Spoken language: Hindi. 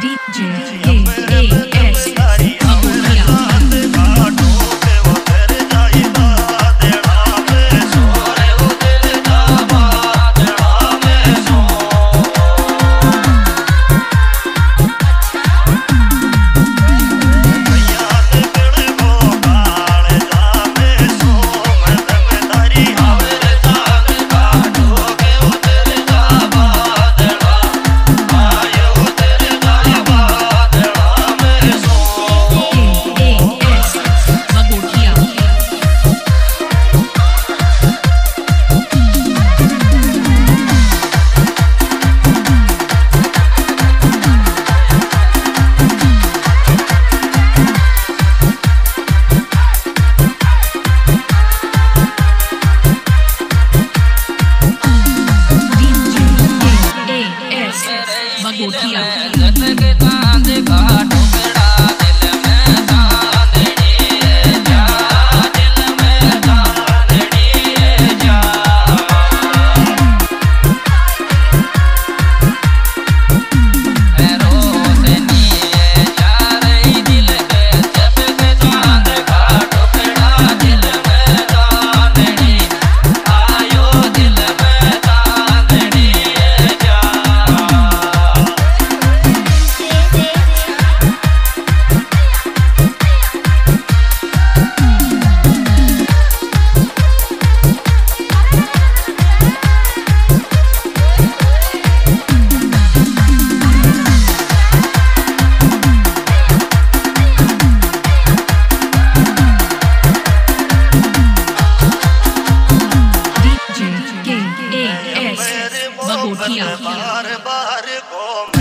DJ AAS AAS Magonia बार बार घूम